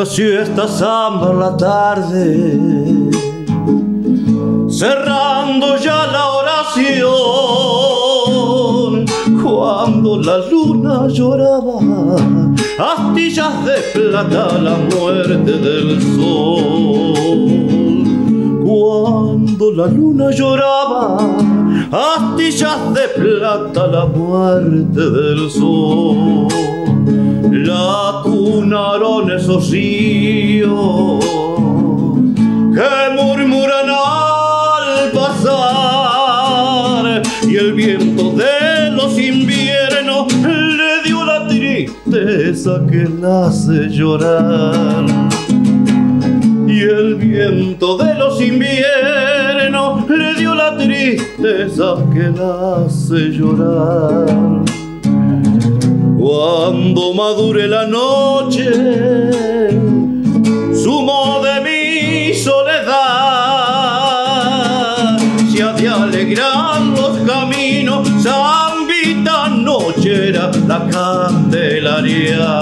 Nació esta samba la tarde, cerrando ya la oración, cuando la luna lloraba, astillas de plata la muerte del sol. Cuando la luna lloraba, astillas de plata la muerte del sol la tunaron esos ríos que murmuran al pasar y el viento de los inviernos le dio la tristeza que la hace llorar. Y el viento de los inviernos tristeza que la hace llorar cuando madure la noche, sumo de mi soledad, se ha de alegrar los caminos, zambita nochera la candelaria.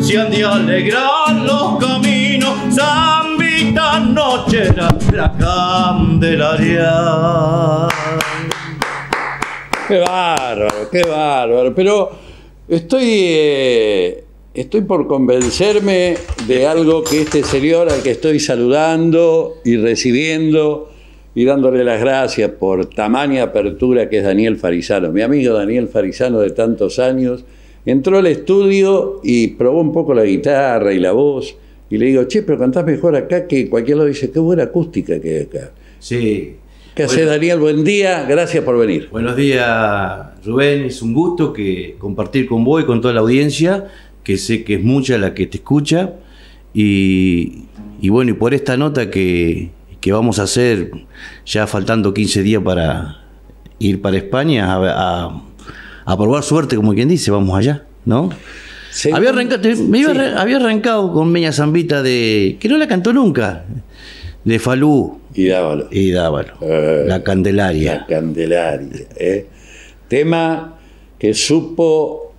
Se han de alegrar nochera la candelaria. Qué bárbaro, qué bárbaro. Pero estoy, eh, estoy por convencerme de algo que este señor al que estoy saludando y recibiendo y dándole las gracias por tamaña apertura que es Daniel Farisano, mi amigo Daniel Farisano de tantos años, entró al estudio y probó un poco la guitarra y la voz. Y le digo, che, pero cantás mejor acá que cualquier lado. dice, qué buena acústica que hay acá. Sí, ¿Qué hace Daniel? Buen día, gracias por venir. Buenos días, Rubén. Es un gusto que compartir con vos y con toda la audiencia, que sé que es mucha la que te escucha. Y, bueno, y por esta nota que, vamos a hacer, ya faltando 15 días para ir para España a, probar suerte, como quien dice, vamos allá, ¿no? Había, arrancado, había arrancado con Meña Zambita de. que no la cantó nunca de Falú. Y Dávalo. Y Dávalo. Eh, la Candelaria. La Candelaria. ¿eh? Tema que supo,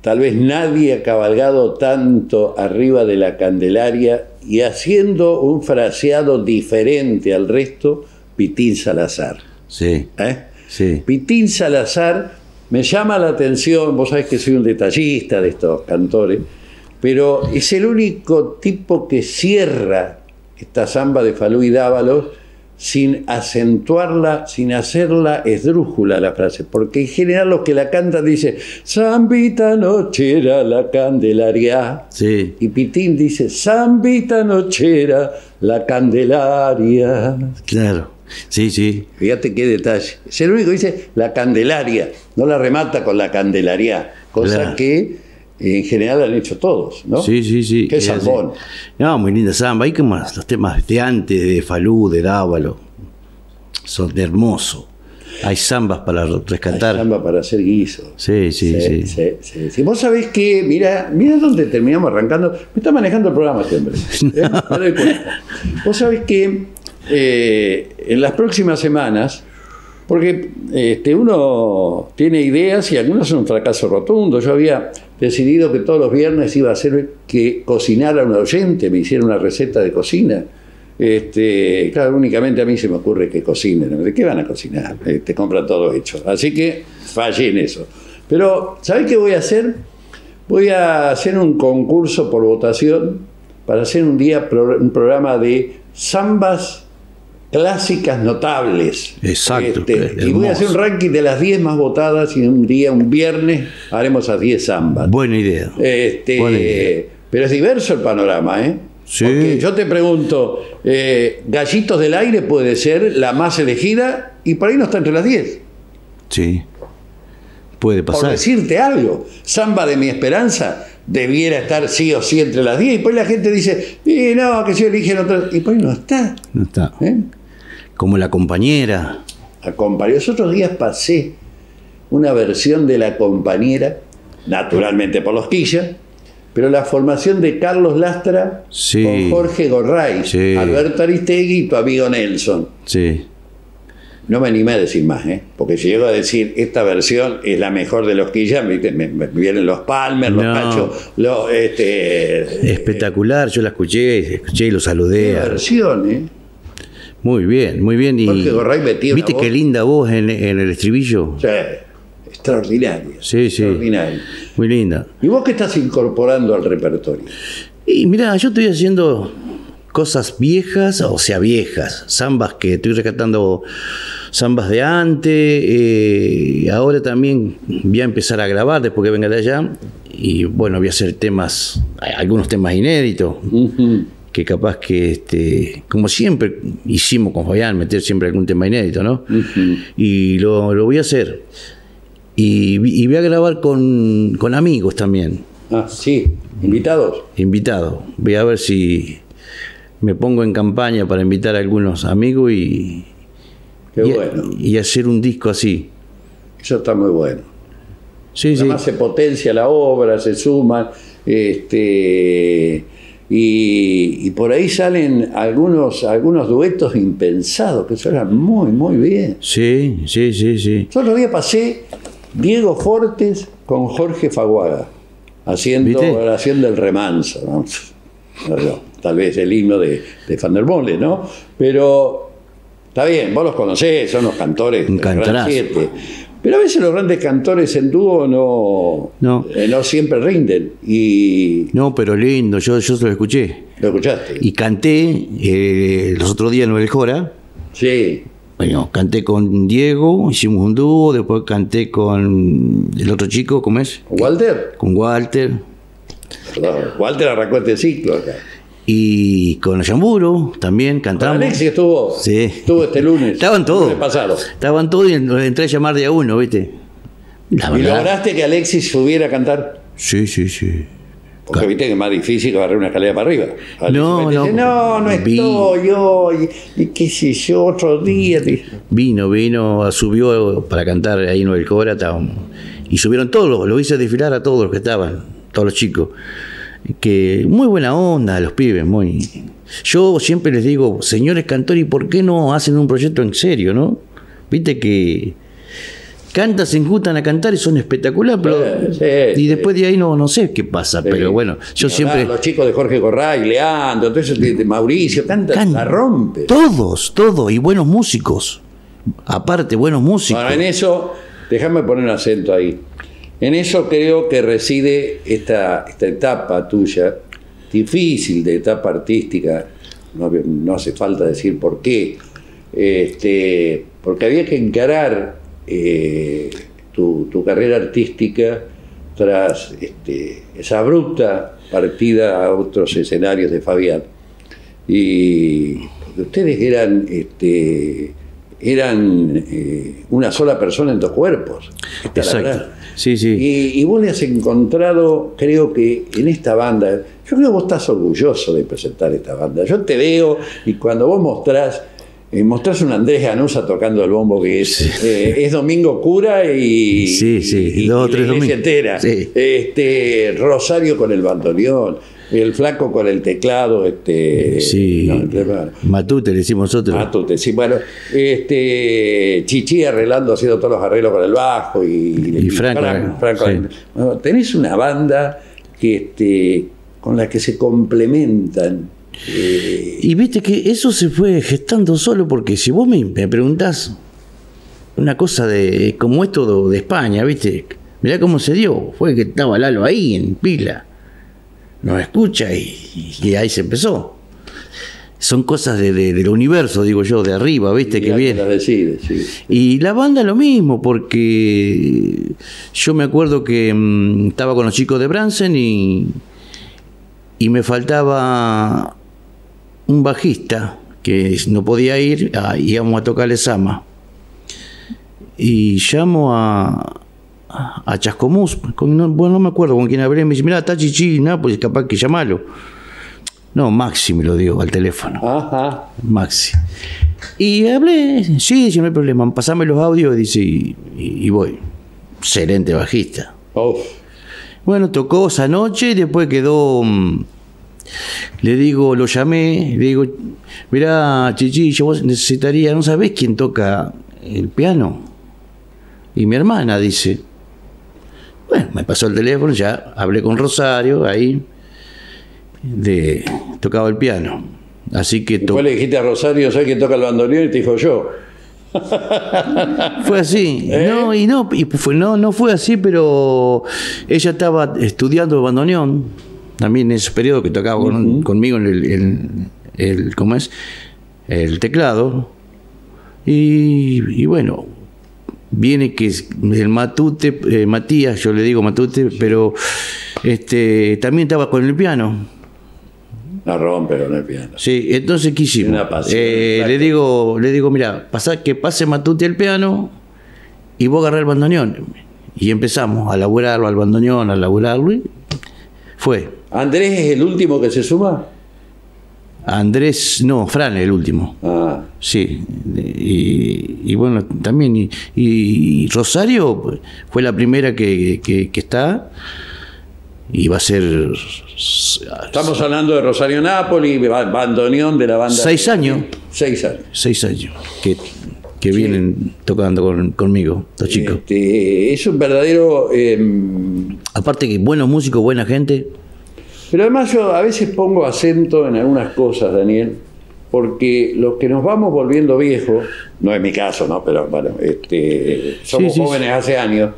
tal vez nadie ha cabalgado tanto arriba de la Candelaria y haciendo un fraseado diferente al resto, Pitín Salazar. Sí. ¿Eh? Sí. Pitín Salazar me llama la atención, vos sabés que soy un detallista de estos cantores, pero es el único tipo que cierra esta samba de Falú y Dávalos sin acentuarla, sin hacerla esdrújula la frase, porque en general los que la cantan dicen, Zambita nochera la candelaria. Sí. Y Pitín dice, Zambita nochera la candelaria. Claro, sí, sí. Fíjate qué detalle. Es el único que dice la candelaria, no la remata con la candelaria, cosa que en general han hecho todos, ¿no? Sí, sí, sí. Qué salmón. No, muy linda samba. Hay como los temas de antes, de Falú, de Dávalo. Son de hermoso. Hay zambas para rescatar. Hay zambas para hacer guiso. Sí sí sí, sí sí, Vos sabés que, mira, mira dónde terminamos arrancando. Me está manejando el programa siempre. ¿eh? Vos sabés que eh, en las próximas semanas porque este, uno tiene ideas y algunas son un fracaso rotundo. Yo había decidido que todos los viernes iba a hacer que cocinara un oyente, me hiciera una receta de cocina. Este, claro, únicamente a mí se me ocurre que cocinen. ¿De qué van a cocinar? Te compran todo hecho. Así que fallé en eso. Pero, ¿sabes qué voy a hacer? Voy a hacer un concurso por votación para hacer un día un programa de zambas clásicas notables. Exacto. Este, y voy a hacer un ranking de las 10 más votadas y un día, un viernes, haremos a 10 zambas. Buena idea. Este, Pero es diverso el panorama, ¿eh? Sí. yo te pregunto, eh, Gallitos del Aire puede ser la más elegida y por ahí no está entre las 10. Sí. Puede pasar. Por decirte algo, Samba de mi esperanza debiera estar sí o sí entre las 10 y después la gente dice, y no, que si eligen otras. Y por ahí no está. No está. ¿Eh? Como la compañera. Los otros días pasé una versión de la compañera, naturalmente por los quillas, pero la formación de Carlos Lastra Sí. con Jorge Gorray, Sí. Alberto Aristegui y tu amigo Nelson. Sí. No me animé a decir más, ¿eh? porque si llego a decir esta versión es la mejor de los Quillas, me, me- me vienen los Palmer, los No. Los. Este, Espectacular, yo la escuché, escuché y lo qué saludé. versión, ¿eh? Muy bien, muy bien. Y, Jorge Gorray una ¿Viste qué linda voz en, en el estribillo? Sea, extraordinaria. Sí, sí. Extraordinaria. Muy linda. ¿Y vos qué estás incorporando al repertorio? Y mira, yo estoy haciendo cosas viejas, o sea, viejas, zambas que estoy rescatando zambas de antes, eh, ahora también voy a empezar a grabar después que venga de allá, y bueno, voy a hacer temas, algunos temas inéditos, que capaz que, este, como siempre hicimos con Fabián, meter siempre algún tema inédito, ¿no? Y lo, lo voy a hacer. Y, y voy a grabar con, con amigos también Ah, sí, invitados. invitado. Voy a ver si me pongo en campaña para invitar a algunos amigos y, Qué y, bueno. y hacer un disco así. Eso está muy bueno. Sí, sí. Además se potencia la obra, se suman, este, y, por ahí salen algunos, algunos duetos impensados que suenan muy, muy bien. Sí, sí, sí, sí. Yo otro día pasé Diego Fortes con Jorge Faguaga, haciendo, haciendo el remanso, ¿no? Tal vez el himno de, de Van der Mole, ¿no? Pero está bien, vos los conocés, son los cantores Un del Gran 7, pero a veces los grandes cantores en dúo no, No. eh, no siempre rinden. Y No, pero lindo, yo, yo se lo escuché. lo escuchaste. Y canté eh, los otros días en el Jora. Sí, Bueno, canté con Diego, hicimos un dúo, después canté con el otro chico, ¿cómo es? Walter. Con Walter. Perdón, Walter arrancó este ciclo acá. Y con Yamburo también cantamos. Alexi estuvo, Sí. estuvo este lunes. Estaban todos. pasado. Estaban todos y los entré a llamar de a uno, ¿viste? La ¿Y verdad. lograste que Alexis subiera a cantar? Sí, sí, sí. Porque viste que es más difícil que agarrar una escalera para arriba. Alexis No, me dice, no. no, no Vi- estoy yo, y, qué sé yo, otro día. Vino, vino, subió para cantar ahí en el estábamos- Y subieron todos, lo hice desfilar a todos los que estaban, todos los chicos. Que muy buena onda, los pibes, muy. Yo siempre les digo, señores cantores, ¿y por qué no hacen un proyecto en serio, no? Viste que cantan, se juntan a cantar y son espectaculares, pero. Sí, y después de ahí no, no sé qué pasa, pero bueno, yo siempre. hablar, Los chicos de Jorge Corray, Leandro, todo eso de, de Mauricio, canta, Can- la rompe. Todos, todos, y buenos músicos. Aparte, buenos músicos. Bueno, en eso, déjame poner un acento ahí. En eso creo que reside esta, esta etapa tuya, difícil de etapa artística, no, no hace falta decir por qué, este, porque había que encarar eh, tu, tu carrera artística tras este, esa abrupta partida a otros escenarios de Fabián. Y porque ustedes eran, este, eran eh, una sola persona en dos cuerpos. Exacto. Sí, sí. Y, y vos le has encontrado, creo que en esta banda, yo creo que vos estás orgulloso de presentar esta banda. Yo te veo y cuando vos mostrás, eh, mostrás un Andrés Ganusa tocando el bombo que es, eh, es Domingo Cura y, Sí, sí, y- y dos o la tres iglesia domingos. entera. Este, Rosario con el bandoneón, el flaco con el teclado, este, Sí. no, Matute, le decimos nosotros. Matute, sí, bueno, este, Chichi arreglando, haciendo todos los arreglos con el bajo y, Y Franco, Franco. sí. Bueno, tenés una banda que, este, con la que se complementan. eh, Y viste que eso se fue gestando solo porque si vos me, me preguntás una cosa de como esto de España, viste, mirá cómo se dio, fue que estaba Lalo ahí en pila, nos escucha y, y ahí se empezó. Son cosas de- de- del universo, digo yo, de arriba, viste, que mirá viene. las decide, sí. Y la banda lo mismo, porque yo me acuerdo que mm, estaba con los chicos de Bransen y, y me faltaba un bajista que no podía ir, ah, íbamos a tocarle Sama. Y llamo a, a Chascomús, con- no, bueno, no me acuerdo con quién hablé, me dice, mira, está Chichi, Nápoles, capaz que llamalo. No, Maxi me lo dio al teléfono. Ajá. Maxi. Y hablé, sí, dice, no hay problema, pasame los audios, dice, y, y- y voy. Excelente bajista. Uf. Bueno, tocó esa noche y después quedó. mm, Le digo, lo llamé, le digo, mirá, Chichillo, vos necesitarías, ¿no sabés quién toca el piano? Y mi hermana dice, bueno, me pasó el teléfono, ya hablé con Rosario, ahí, de, tocaba el piano. Así que to- le dijiste a Rosario, ¿sabes quién toca el bandoneón? Y te dijo yo. Fue así. ¿Eh? No, y no, y fue, no, no fue así, pero ella estaba estudiando bandoneón, también en ese periodo que tocaba con- conmigo en el, ¿cómo es? el teclado. Y, y bueno, viene que es el Matute, eh, Matías, yo le digo Matute, pero este también estaba con el piano. La rompe con el piano. Sí, entonces ¿qué hicimos? Una pasión, Eh, le digo, le digo, mira, pasa, que pase Matute el piano y vos agarrás el bandoneón. Y empezamos a laburarlo al bandoneón, a laburarlo y fue. ¿Andrés es el último que se suma? Andrés, no, Fran el último. Ah, Sí, y, y bueno, también, y, y Rosario fue la primera que, que- que está y va a ser estamos hablando de Rosario Napoli, ba- bandoneón de la banda. Seis años. Seis años. seis años que, que vienen tocando con- conmigo, los chicos. Este, es un verdadero. eh, Aparte que buenos músicos, buena gente. Pero además yo a veces pongo acento en algunas cosas, Daniel, porque los que nos vamos volviendo viejos, no es mi caso, ¿no? Pero bueno, este, somos Sí, sí, jóvenes hace años,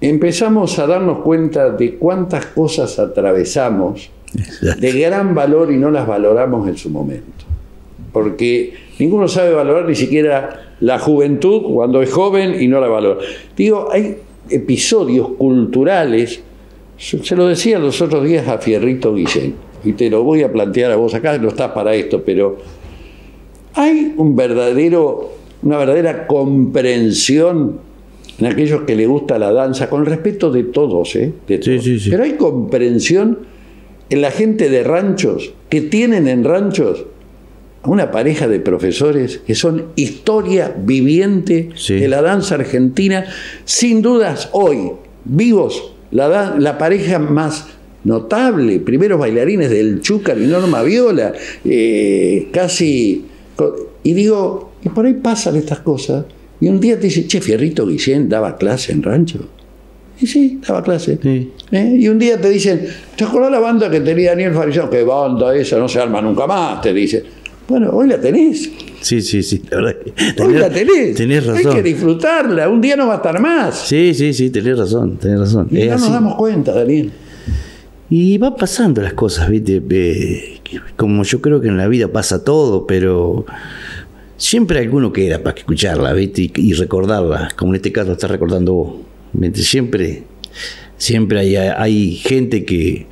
empezamos a darnos cuenta de cuántas cosas atravesamos de gran valor y no las valoramos en su momento. Porque ninguno sabe valorar ni siquiera la juventud cuando es joven y no la valora. Digo, hay episodios culturales, se lo decía los otros días a Fierrito Guillén, y te lo voy a plantear a vos acá, no estás para esto, pero hay un verdadero, una verdadera comprensión en aquellos que le gusta la danza, con el respeto de todos, ¿eh? De Sí, todos. sí, sí. Pero hay comprensión en la gente de ranchos, que tienen en ranchos una pareja de profesores que son historia viviente de la danza argentina, sin dudas hoy, vivos, la, pareja más notable, primeros bailarines del Chúcar y Norma Viola, eh, casi... Y digo, y por ahí pasan estas cosas, y un día te dice, che, Fierrito Guillén daba clase en rancho. Y sí, daba clase. Sí. ¿Eh? Y un día te dicen, ¿te acordás la banda que tenía Daniel Farisano? ¿Qué banda esa? No se arma nunca más, te dicen. Bueno, hoy la tenés. Sí, sí, sí. La verdad Hoy la tenés. tenés Hay razón. que disfrutarla. Un día no va a estar más. Sí, sí, sí, tenés razón, tenés razón. Y Es no nos damos cuenta, Daniel. Y va pasando las cosas, ¿viste? Eh, como yo creo que en la vida pasa todo, pero siempre alguno queda para escucharla, ¿viste? Y, y recordarla, como en este caso estás recordando vos. Siempre, siempre hay, hay gente que,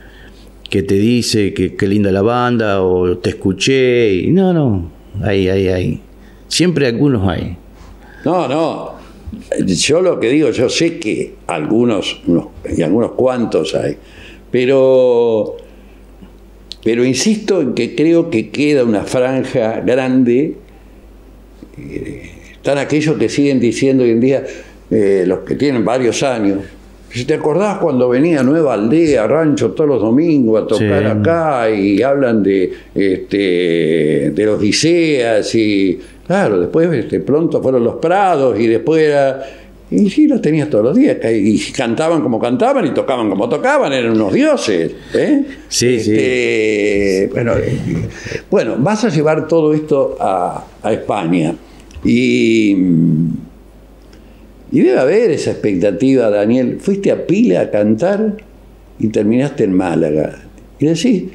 que te dice que qué linda la banda o te escuché. Y no, no, hay, hay, hay. Siempre algunos hay. No, no. Yo lo que digo, yo sé que algunos, unos- y algunos cuantos hay, pero, pero insisto en que creo que queda una franja grande. eh, están aquellos que siguen diciendo hoy en día, eh, los que tienen varios años, si te acordás cuando venía Nueva Aldea, Rancho, todos los domingos a tocar Sí. acá y hablan de, este, de los Liceas y claro, después este, pronto fueron los Prados y después era... Y sí, los tenías todos los días, y cantaban como cantaban y tocaban como tocaban, eran unos dioses. ¿eh? Sí, sí. Este, Bueno, bueno, vas a llevar todo esto a, a España y, y debe haber esa expectativa, Daniel. Fuiste a Pila a cantar y terminaste en Málaga. Y decís,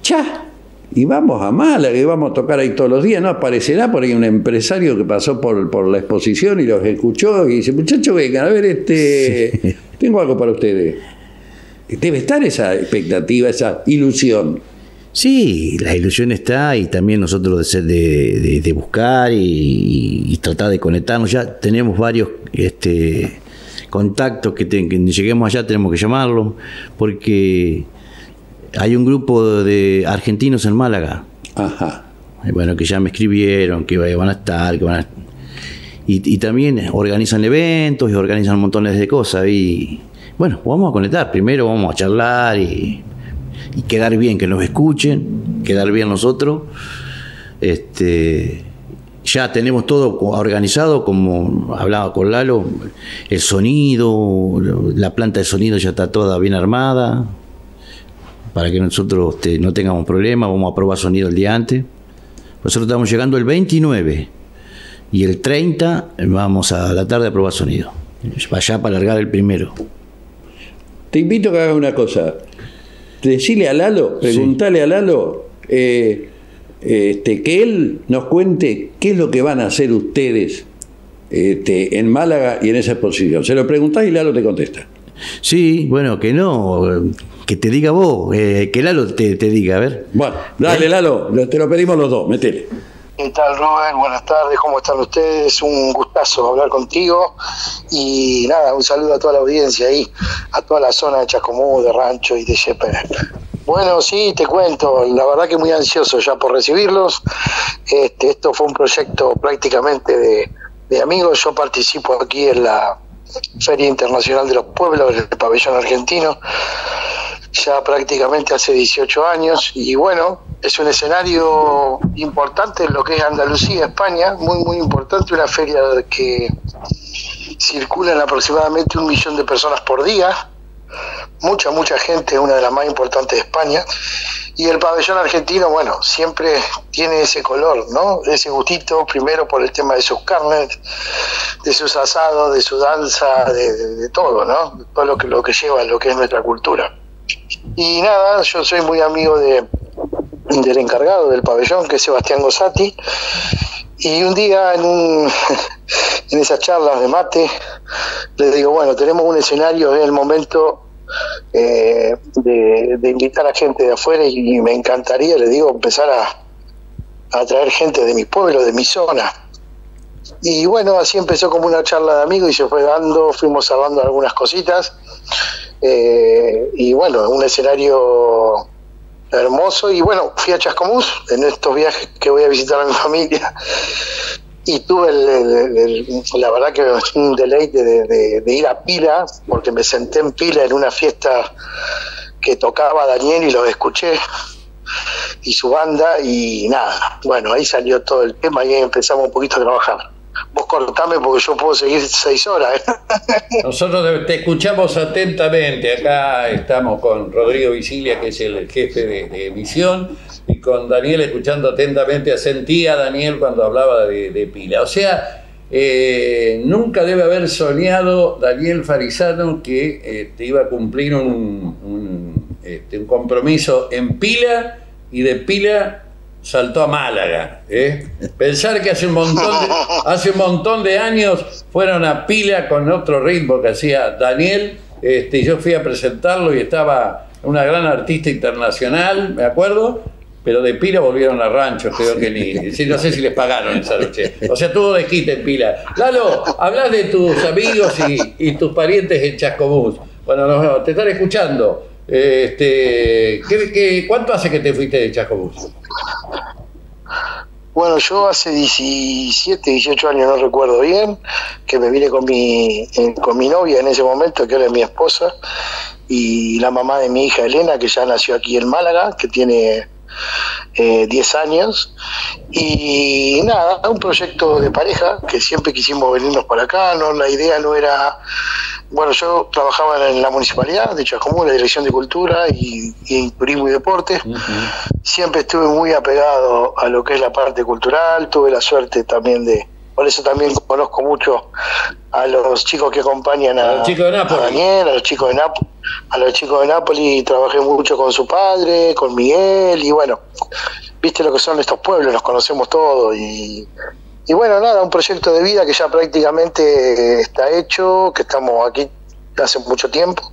¡cha! Y vamos a Málaga y vamos a tocar ahí todos los días. No aparecerá por ahí un empresario que pasó por, por la exposición y los escuchó y dice, muchachos, vengan, a ver, este, tengo algo para ustedes. Debe estar esa expectativa, esa ilusión. Sí, la ilusión está y también nosotros de, ser- de, de- buscar y, y tratar de conectarnos. Ya tenemos varios este, contactos que, te- que lleguemos allá tenemos que llamarlo porque hay un grupo de argentinos en Málaga. Ajá. Bueno, que ya me escribieron, que van a estar, que van a... Y, y también organizan eventos y organizan montones de cosas. Y bueno, vamos a conectar. Primero vamos a charlar y, y quedar bien, que nos escuchen, quedar bien nosotros. Este, ya tenemos todo organizado, como hablaba con Lalo, el sonido, la planta de sonido ya está toda bien armada, para que nosotros este, no tengamos problemas, vamos a probar sonido el día antes. Nosotros estamos llegando el 29 y el 30 vamos a la tarde a probar sonido, allá para alargar el primero. Te invito a que hagas una cosa, decirle a Lalo, preguntale a Lalo, eh, este, que él nos cuente qué es lo que van a hacer ustedes este, en Málaga y en esa exposición. Se lo preguntás y Lalo te contesta. Sí, bueno, que no, que te diga vos, eh, que Lalo te, diga, a ver. Bueno, dale, ¿Eh? Lalo, te lo pedimos los dos, metele. ¿Qué tal, Rubén? Buenas tardes, ¿cómo están ustedes? Un gustazo hablar contigo. Y nada, un saludo a toda la audiencia ahí, a toda la zona de Chacomú, de Rancho y de Yepe. Bueno, sí, te cuento, la verdad que muy ansioso ya por recibirlos. Este, esto fue un proyecto prácticamente de, amigos. Yo participo aquí en la Feria Internacional de los Pueblos, del pabellón argentino, ya prácticamente hace 18 años. Y bueno, es un escenario importante en lo que es Andalucía, España, muy, muy importante, una feria que circulan aproximadamente un millón de personas por día mucha, mucha gente, una de las más importantes de España. Y el pabellón argentino, bueno, siempre tiene ese color, ¿no? Ese gustito, primero por el tema de sus carnes, de sus asados, de su danza, de, todo, ¿no? Todo lo que, lo que lleva lo que es nuestra cultura. Y nada, yo soy muy amigo de, del encargado del pabellón, que es Sebastián Gosati. Y un día en, un, en esas charlas de mate, le digo, bueno, tenemos un escenario, en el momento eh, de, invitar a gente de afuera y, me encantaría, le digo, empezar a, a traer gente de mi pueblo, de mi zona. Y bueno, así empezó como una charla de amigos y se fue dando, fuimos hablando algunas cositas. Eh, y bueno, un escenario hermoso. Y bueno, fui a Chascomús en estos viajes que voy a visitar a mi familia y tuve la verdad que un deleite de, ir a Pila, porque me senté en Pila en una fiesta que tocaba Daniel y lo escuché y su banda y nada, bueno, ahí salió todo el tema y empezamos un poquito a trabajar. Vos cortame porque yo puedo seguir seis horas. ¿eh? Nosotros te escuchamos atentamente. Acá estamos con Rodrigo Visilia, que es el jefe de, de emisión y con Daniel escuchando atentamente, sentía a Daniel cuando hablaba de, pila. O sea, eh, nunca debe haber soñado Daniel Farizano que eh, te iba a cumplir un, este, un, compromiso en pila y de pila saltó a Málaga. ¿eh? Pensar que hace un, montón de, hace un montón de años fueron a pila con otro ritmo que hacía Daniel. Este, yo fui a presentarlo y estaba una gran artista internacional, me acuerdo, pero de Pila volvieron a rancho, creo que ni. No sé si les pagaron esa noche. O sea, tuvo de quita en Pila. Lalo, hablas de tus amigos y, tus parientes en Chascomús. Bueno, no, te están escuchando. Este, ¿qué, cuánto hace que te fuiste de Chascomús? Bueno, yo hace 17, 18 años, no recuerdo bien, que me vine con mi, eh, con mi novia en ese momento, que era mi esposa, y la mamá de mi hija Elena, que ya nació aquí en Málaga, que tiene eh, 10 años. Y nada, un proyecto de pareja que siempre quisimos venirnos para acá. No, la idea no era. Bueno, yo trabajaba en la municipalidad de Chascomú, la Dirección de Cultura y, Turismo y Deportes. Siempre estuve muy apegado a lo que es la parte cultural. Tuve la suerte también de, por eso también conozco mucho a los chicos que acompañan a, los chicos de Daniel, a los chicos de Nápoles. A los chicos de Nápoles trabajé mucho con su padre, con Miguel, y bueno, viste lo que son estos pueblos, los conocemos todos. Y, y bueno, nada, un proyecto de vida que ya prácticamente está hecho, que estamos aquí hace mucho tiempo.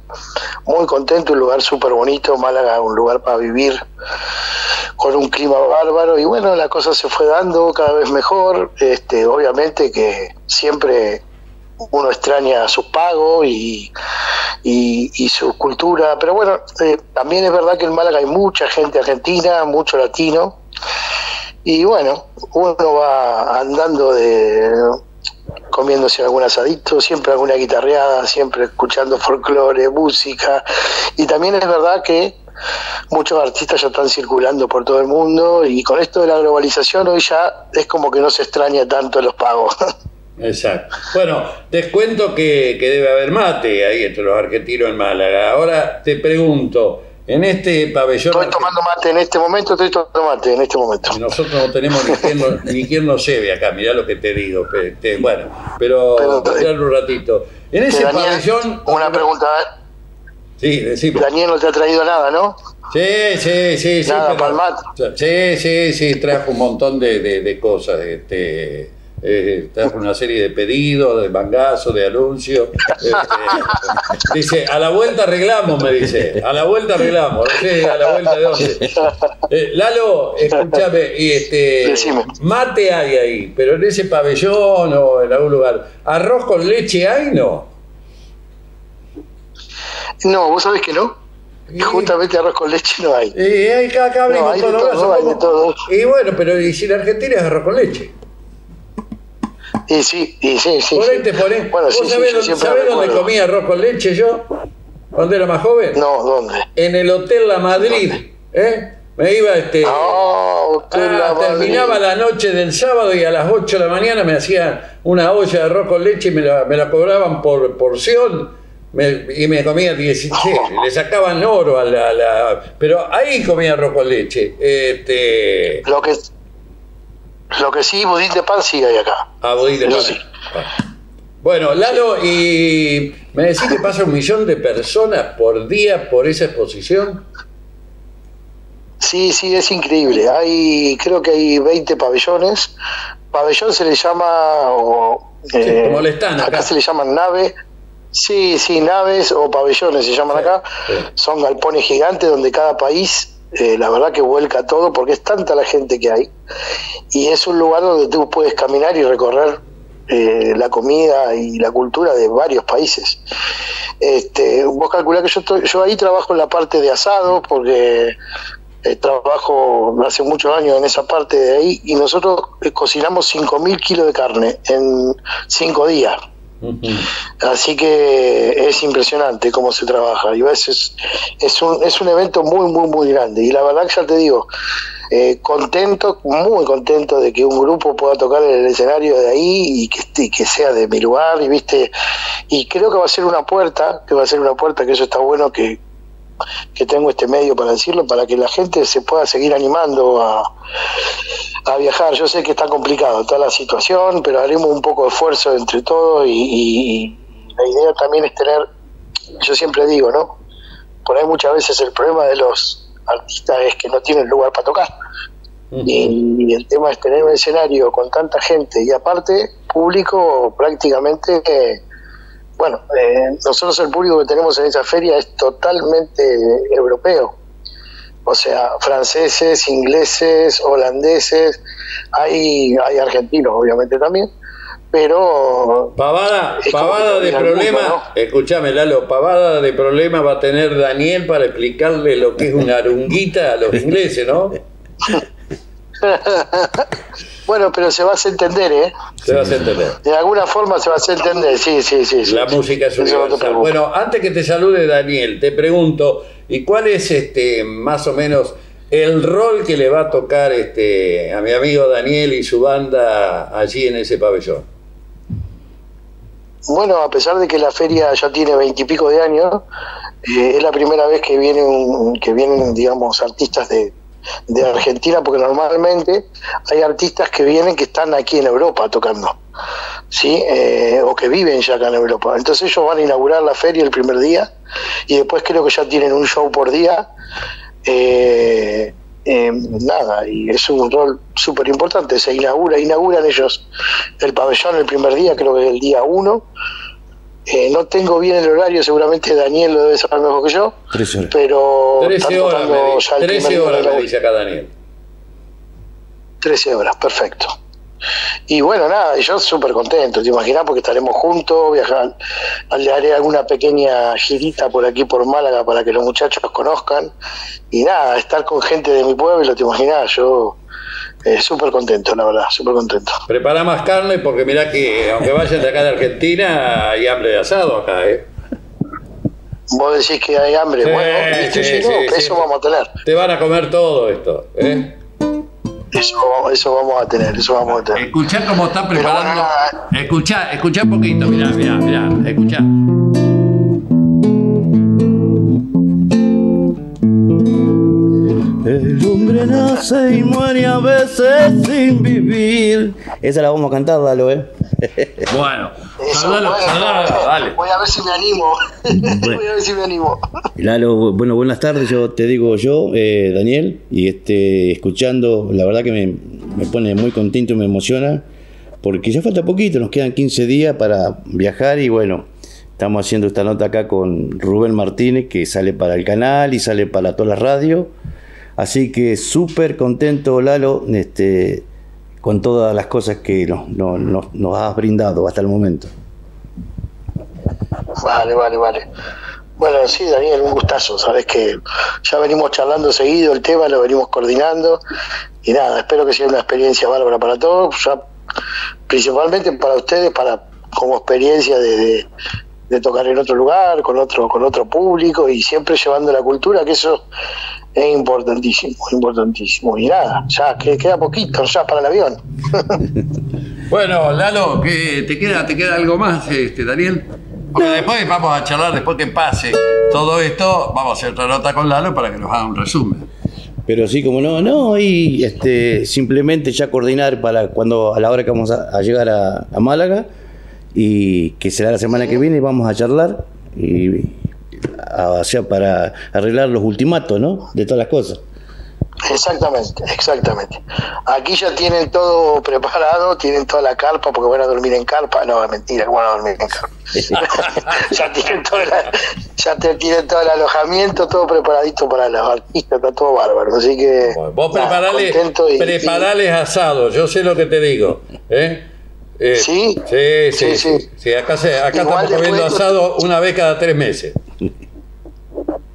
Muy contento, un lugar súper bonito, Málaga, un lugar para vivir con un clima bárbaro y bueno, la cosa se fue dando cada vez mejor. Este, obviamente que siempre uno extraña su pago y, y, su cultura, pero bueno, eh, también es verdad que en Málaga hay mucha gente argentina, mucho latino, y bueno, uno va andando de comiéndose algún asadito, siempre alguna guitarreada, siempre escuchando folclore, música. Y también es verdad que muchos artistas ya están circulando por todo el mundo y con esto de la globalización hoy ya es como que no se extraña tanto los pagos. Exacto. Bueno, te cuento que, que debe haber mate ahí entre los argentinos en Málaga. Ahora te pregunto, en este pabellón... Estoy tomando mate en este momento, estoy tomando mate en este momento. Nosotros no tenemos ni quien, nos- ni quien nos lleve acá, mirá lo que te digo. pe- te- bueno, pero Pero, esperar un ratito. En ese Daniel, pabellón... una pregunta, Sí, decime. Daniel no te ha traído nada, ¿no? Sí, sí, sí, sí. Nada, pero- palmate. sí, sí, sí, trajo un montón de, de- de cosas. Este, eh, trajo una serie de pedidos, de mangazos, de anuncios. Este, dice, a la vuelta arreglamos, me dice. A la vuelta arreglamos. No sé, a la vuelta de dónde. Eh, Lalo, escúchame, y este, Decime. mate hay ahí, pero en ese pabellón o en algún lugar, ¿arroz con leche hay, no? No, vos sabés que no. Y- Justamente arroz con leche no hay. Y acá, acá No, hay todo, ¿cómo? todo. Y bueno, pero y si la Argentina es arroz con leche. Y sí, y sí, sí. Por ahí te ponés. Bueno, ¿Vos sí, sabés, dónde, sabés dónde comía arroz con leche yo? Cuando era más joven. No, ¿dónde? En el Hotel La Madrid. ¿eh? Me iba este. Ah, ah, la madre. terminaba la noche del sábado y a las 8 de la mañana me hacían una olla de arroz con leche y me la, me la cobraban por porción. me- y me comía 16, le sacaban oro a la, a la- Pero ahí comía arroz con leche. Este, Lo que, lo que sí, budín de pan sí hay acá. a budín de pan. sí. Bueno, Lalo, y me decís que pasa un millón de personas por día por esa exposición. Sí, sí, es increíble. Hay, creo que hay 20 pabellones. Pabellón se le llama, o, eh, como le están acá. acá se le llaman nave. Sí, sí, naves o pabellones se llaman Sí, acá. sí. Son galpones gigantes donde cada país, eh, la verdad que vuelca todo porque es tanta la gente que hay. Y es un lugar donde tú puedes caminar y recorrer eh, la comida y la cultura de varios países. Este, vos calculás que yo, yo ahí trabajo en la parte de asado porque eh, trabajo hace muchos años en esa parte de ahí y nosotros cocinamos 5.000 kilos de carne en 5 días. Así que es impresionante cómo se trabaja. Y ves, es, es, un, es un evento muy, muy, muy grande. Y la verdad ya te digo, eh, contento, muy contento de que un grupo pueda tocar en el escenario de ahí y que, esté- que sea de mi lugar. Y viste y creo que va a ser una puerta, que va a ser una puerta, que eso está bueno que, que tengo este medio para decirlo, para que la gente se pueda seguir animando a, a viajar. Yo sé que está complicado toda la situación, pero haremos un poco de esfuerzo entre todos y, y- y la idea también es tener, yo siempre digo, ¿no? Por ahí muchas veces el problema de los artistas es que no tienen lugar para tocar. Y, y el tema es tener un escenario con tanta gente y aparte público prácticamente, eh, bueno, eh, nosotros el público que tenemos en esa feria es totalmente europeo. O sea, franceses, ingleses, holandeses, hay, hay argentinos obviamente también, pero Pavada, pavada de problema. mundo, Escúchame, Lalo, pavada de problema va a tener Daniel para explicarle lo que es una arunguita a los ingleses, ¿no? bueno, pero se va a hacer entender, ¿eh? Se va a hacer entender. De alguna forma se va a hacer entender, sí, sí, sí. sí. La música es universal. Bueno, antes que te salude Daniel, te pregunto, ¿y cuál es este más o menos el rol que le va a tocar este a mi amigo Daniel y su banda allí en ese pabellón? Bueno, a pesar de que la feria ya tiene veintipico de años, eh, es la primera vez que vienen, que vienen, digamos, artistas de, de Argentina, porque normalmente hay artistas que vienen que están aquí en Europa tocando, ¿sí? Eh, o que viven ya acá en Europa. Entonces ellos van a inaugurar la feria el primer día y después creo que ya tienen un show por día. Eh, eh, nada, y es un rol súper importante. Se inaugura, inauguran ellos el pabellón el primer día, creo que el día 1. Eh, no tengo bien el horario, seguramente Daniel lo debe saber mejor que yo, Tres horas. pero 13 están horas, me, di- ya el 13 primer horas me dice acá Daniel. 13 horas, perfecto. Y bueno, nada, yo súper contento, te imaginas, porque estaremos juntos, viajar, le haré alguna pequeña girita por aquí, por Málaga, para que los muchachos conozcan. Y nada, estar con gente de mi pueblo, te imaginas, yo eh, súper contento, la verdad, súper contento. Prepara más carne porque mirá que aunque vayan de acá de Argentina hay hambre de asado acá, ¿eh? Vos decís que hay hambre, Sí, bueno, sí, Si no, sí, eso sí. vamos a tener. Te van a comer todo esto, ¿eh? Eso, eso vamos a tener, eso vamos a tener. Escuchá cómo está preparando. Escuchá, escuchá un poquito, mirá, mirá, mirá, escuchá. Hombre nace y muere a veces sin vivir. Esa la vamos a cantar, Dalo, ¿eh? Bueno, Eso, saludalo, bueno, saludalo, dale. Voy a ver si me animo. voy a ver si me animo. Lalo, bueno, buenas tardes, yo te digo yo, eh, Daniel, y este, escuchando, la verdad que me, me pone muy contento y me emociona, porque ya falta poquito, nos quedan 15 días para viajar y bueno, estamos haciendo esta nota acá con Rubén Martínez, que sale para el canal y sale para todas las radios, así que súper contento, Lalo, este, con todas las cosas que nos, nos- has brindado hasta el momento. Vale, vale, vale. Bueno, sí, Daniel, un gustazo. Sabes que ya venimos charlando seguido el tema, lo venimos coordinando. Y nada, espero que sea una experiencia bárbara para todos, ya, principalmente para ustedes, para como experiencia de- de tocar en otro lugar, con otro, con otro público y siempre llevando la cultura, que eso es importantísimo, importantísimo. Y nada, ya que queda poquito ya para el avión. Bueno, Lalo, ¿qué, te, queda, ¿te queda algo más, este, Daniel? Porque después vamos a charlar, después que pase todo esto, vamos a hacer otra nota con Lalo para que nos haga un resumen. Pero sí, como no, no, y este, simplemente ya coordinar para cuando a la hora que vamos a, a llegar a, a Málaga y que será la semana que viene vamos a charlar y a- o sea, para arreglar los ultimatos, ¿no? De todas las cosas. Exactamente, exactamente. Aquí ya tienen todo preparado, tienen toda la carpa porque van a dormir en carpa. No, es mentira, van a dormir en carpa. ya tienen todo, la- ya te, tienen todo el alojamiento, todo preparadito para los artistas, está todo bárbaro. Así que. Bueno, vos nada, preparale, contento y- preparales asado, yo sé lo que te digo. ¿eh? Eh, ¿Sí? Sí, sí, Sí, sí. acá se- acá Igual estamos comiendo asado una vez cada tres meses.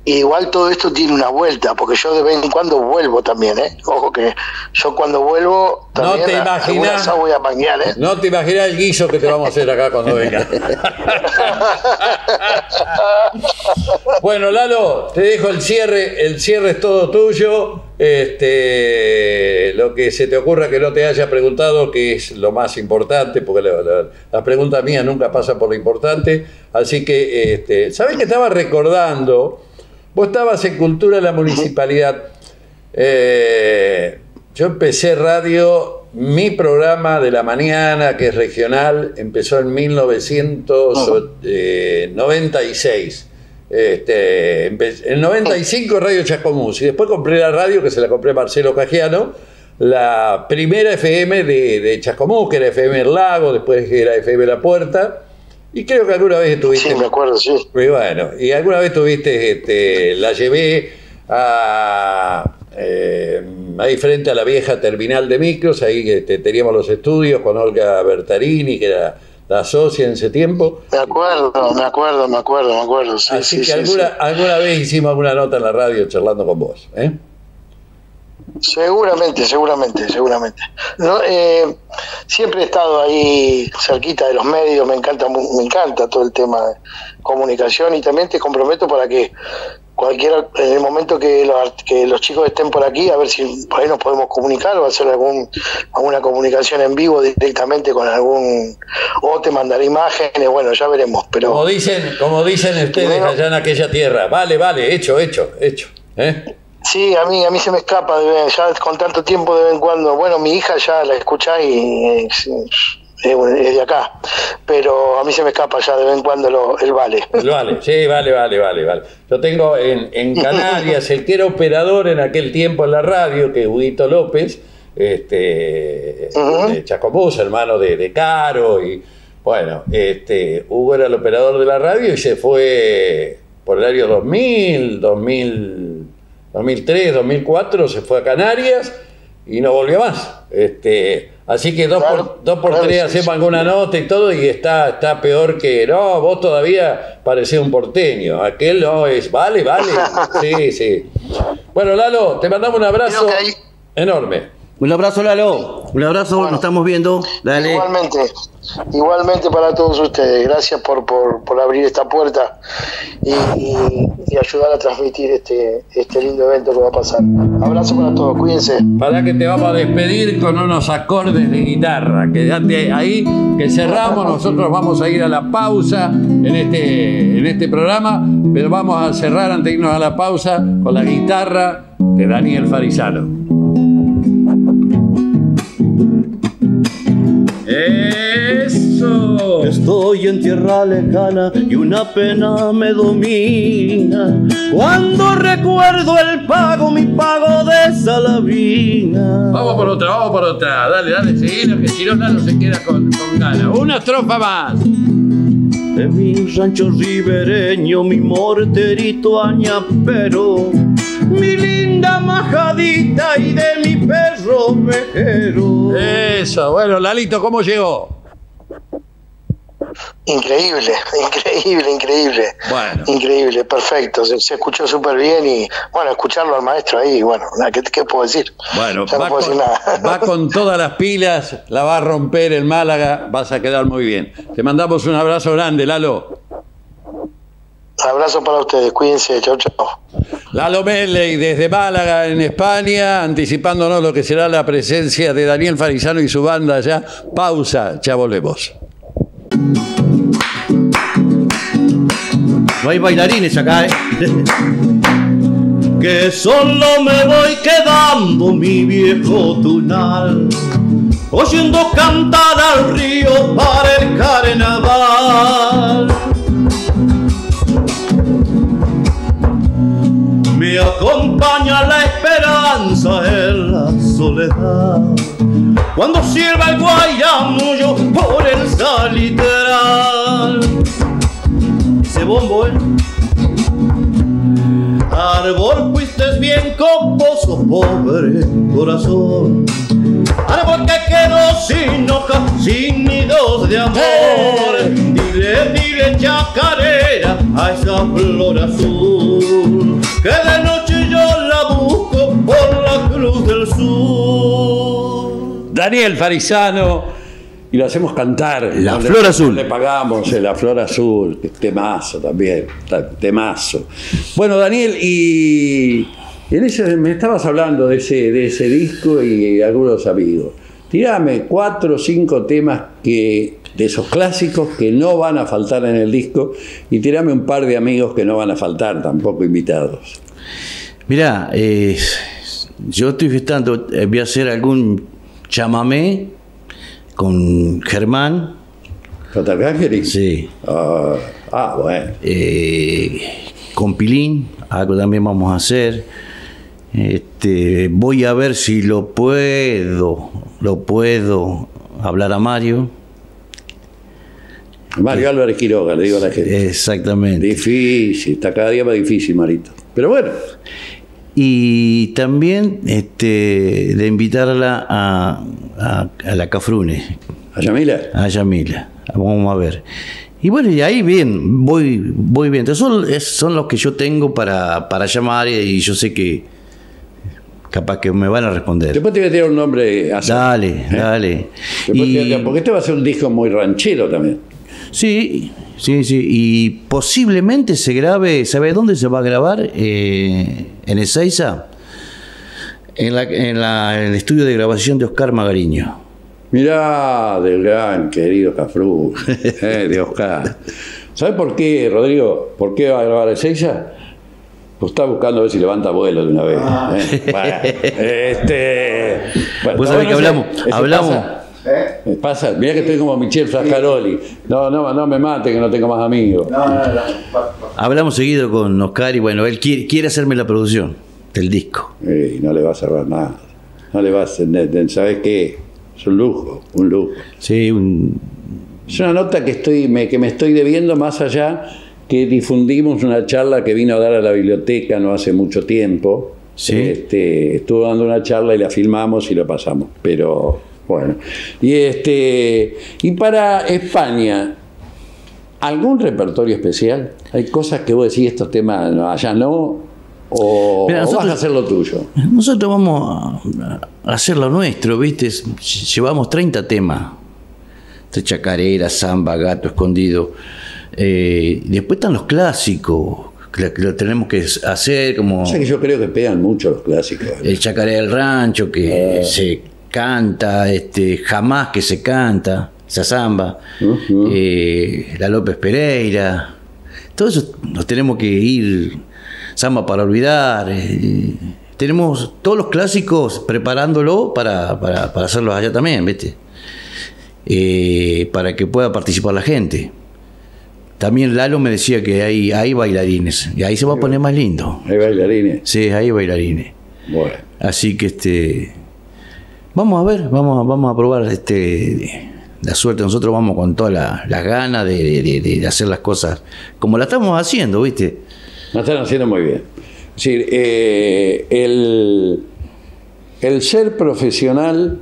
Igual todo esto tiene una vuelta, porque yo de vez en cuando vuelvo también, ¿eh? Ojo que yo cuando vuelvo también te a- imaginas- voy a manguear, ¿eh? No te imaginas el guiso que te vamos a hacer acá cuando venga. bueno, Lalo, te dejo el cierre. El cierre es todo tuyo. Este, lo que se te ocurra que no te haya preguntado, que es lo más importante, porque la- la- las preguntas mías nunca pasan por lo importante. Así que, este, ¿sabés que estaba recordando? Vos estabas en Cultura de la Municipalidad. Eh, yo empecé radio, mi programa de la mañana, que es regional, empezó en 1996. Este, en 95 Radio Chacomús y después compré la radio que se la compré a Marcelo Cagiano, la primera FM de, de Chascomús, que era FM El Lago, después era FM La Puerta, y creo que alguna vez estuviste Sí, me acuerdo, sí. y bueno, y alguna vez tuviste, este, la llevé a, eh, ahí frente a la vieja terminal de micros, ahí este, teníamos los estudios con Olga Bertarini, que era la socia en ese tiempo. Me acuerdo, me acuerdo, me acuerdo, me acuerdo. Sí, Así sí, que sí, alguna, alguna vez hicimos alguna nota en la radio charlando con vos. ¿eh? Seguramente, seguramente, seguramente. No, eh, siempre he estado ahí cerquita de los medios, me encanta, me encanta todo el tema de comunicación y también te comprometo para que cualquiera, en el momento que los, que los chicos estén por aquí, a ver si por ahí nos podemos comunicar o hacer algún, alguna comunicación en vivo directamente con algún, o te mandaré imágenes, bueno, ya veremos, pero... Como dicen, como dicen ustedes Bueno. allá en aquella tierra. Vale, vale, hecho, hecho, hecho. ¿eh? Sí, a mí, a mí se me escapa de ya con tanto tiempo de vez en cuando. Bueno, mi hija ya la escucha y es, es de acá, pero a mí se me escapa ya de vez en cuando lo, el vale. Vale, sí, vale, vale, vale, vale. Yo tengo en, en Canarias el que era operador en aquel tiempo en la radio, que es Huguito López, este, Ujú. de Chacomús, hermano de, de Caro, y bueno, este, Hugo era el operador de la radio y se fue por el año 2000, 2000, 2003, 2004, se fue a Canarias y no volvió más. Este, así que dos Claro, por, dos por claro, tres sí, hacemos sí. alguna nota y todo y está, está peor que, no, vos todavía parecés un porteño, aquel no es, vale, vale, sí, sí. Bueno, Lalo, te mandamos un abrazo enorme. Un abrazo, Lalo. Un abrazo, Bueno. nos estamos viendo. Dale. Igualmente, igualmente para todos ustedes. Gracias por, por, por abrir esta puerta y, y- y ayudar a transmitir este, este lindo evento que va a pasar. Abrazo para todos, cuídense. Para que te vamos a despedir con unos acordes de guitarra. Quédate ahí, que cerramos. Nosotros vamos a ir a la pausa en este, en este programa, pero vamos a cerrar antes de irnos a la pausa con la guitarra de Daniel Farisano. Estoy en tierra lejana y una pena me domina. Cuando recuerdo el pago, mi pago de Salavina. Vamos por otra, vamos por otra. Dale, dale, seguilo, que si no, se queda con, con ganas. Una estrofa más. De mi rancho ribereño, mi morterito añapero, mi linda majadita y de mi perro vejero. Eso, bueno, Lalito, ¿cómo llegó? Increíble, increíble, increíble. Bueno. Increíble, perfecto. Se, se escuchó súper bien y bueno, escucharlo al maestro ahí, bueno, ¿qué, qué puedo decir? Bueno, Ya no va, puedo con, decir nada. va con todas las pilas, la va a romper el Málaga, vas a quedar muy bien. Te mandamos un abrazo grande, Lalo. Abrazo para ustedes, cuídense, chau, chau. Lalo Melley desde Málaga, en España, anticipándonos lo que será la presencia de Daniel Farisano y su banda allá. Pausa, ya volvemos. No hay bailarines acá, ¿eh? que solo me voy quedando mi viejo tunal, oyendo cantar al río para el carnaval. Me acompaña la esperanza en la soledad. Cuando sirva el guayamullo por el salitral. Ese bombo, ¿eh? Árbol fuiste bien coposo, pobre corazón. Árbol que quedó sin hojas, sin nidos de amor. Dile, dile chacarera a esa flor azul. Que de noche yo la busco por la cruz del sur. Daniel Farisano, y lo hacemos cantar. La le- Flor Azul. Le pagamos eh, la flor azul, temazo también, ta- temazo. Bueno, Daniel, y en ese, me estabas hablando de ese, de ese disco y algunos amigos. Tirame cuatro o cinco temas que, de esos clásicos que no van a faltar en el disco y tirame un par de amigos que no van a faltar, tampoco invitados. Mirá, eh, yo estoy gestando, eh, voy a hacer algún chamamé con Germán, ¿J. Arcángel? sí, Ah, ah, bueno. eh, con Pilín, algo también vamos a hacer. Este, voy a ver si lo puedo, lo puedo hablar a Mario. Mario Álvarez Quiroga, le digo a la gente. Exactamente. Difícil, está cada día más difícil, Marito. Pero bueno, Y también este, de invitarla a, a, a la Cafrune, a Yamila. a Yamila. Vamos a ver. Y bueno, y ahí bien, voy, voy bien. Entonces son, los que yo tengo para, para llamar y yo sé que capaz que me van a responder. Después te voy a tirar un nombre así. Dale, dale. Después te voy a Y, tirar- porque este va a ser un disco muy ranchero también. Sí, sí, sí. Y posiblemente se grabe, ¿sabe dónde se va a grabar? Eh, en Ezeiza. En, la, en, la- en el estudio de grabación de Oscar Magariño. Mirá, del gran querido Cafrú, eh, de Oscar. ¿Sabes por qué, Rodrigo? ¿Por qué va a grabar Ezeiza? Pues está buscando a ver si levanta vuelo de una vez. eh. Bueno, este, bueno, Vos sabés que hablamos- ese- ese hablamos- pasa. Me pasa, mirá que estoy como Michel Frascaroli. No, no, no me mate que no tengo más amigos. Hablamos seguido con Oscar y bueno, él quiere, quiere hacerme la producción del disco. Y no le va a cerrar nada. No le va a hacer, ¿sabes qué? Es un lujo, un lujo. Sí, un, Es una nota que, estoy, me, que me estoy debiendo más allá que difundimos una charla que vino a dar a la biblioteca no hace mucho tiempo. Sí. Este, estuvo dando una charla y la filmamos y la pasamos. Pero bueno. Y este y para España, ¿algún repertorio especial? Hay cosas que vos decís, estos temas no, allá no, ¿O, Mira, nosotros- vas a hacer lo tuyo? Nosotros vamos a hacer lo nuestro, ¿viste? Llevamos 30 temas. Chacarera, samba, gato escondido. Eh, después están los clásicos, que lo tenemos que hacer, como O sea que yo creo que pegan mucho los clásicos. el chacarera del rancho, que se canta, este, jamás que se canta, esa samba, Ujú. eh, la López Pereira. Todo eso nos tenemos que ir, samba para olvidar. eh, tenemos todos los clásicos preparándolo para, para, para hacerlos allá también, ¿viste? Eh, para que pueda participar la gente. También Lalo me decía que hay, hay bailarines, y ahí se va a poner más lindo. Hay bailarines. Sí, hay bailarines. Bueno. Así que este vamos a ver, vamos, vamos a probar este la suerte. Nosotros vamos con todas la- las ganas de, hacer las cosas como la estamos haciendo, ¿viste? Lo están haciendo muy bien. Es decir, eh, el, el ser profesional